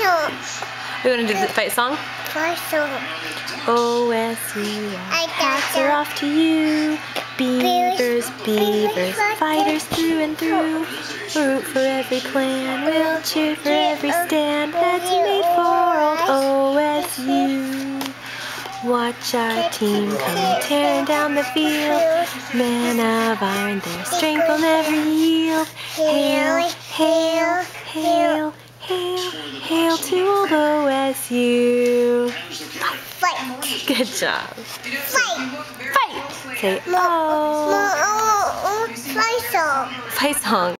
We want to do the fight song? Fight song. O-S-U, oh, I hats got are off to you. Beavers, beavers, fighters through and through. Root for every clan, we'll cheer for every stand that's made for old OSU. Watch our team come tearing down the field. Men of iron, their strength will never yield. Hail, hail, hail, hail, hail to old OSU. Fight. Good job. Fight. Fight! Say, oh, Fight song. Fight song.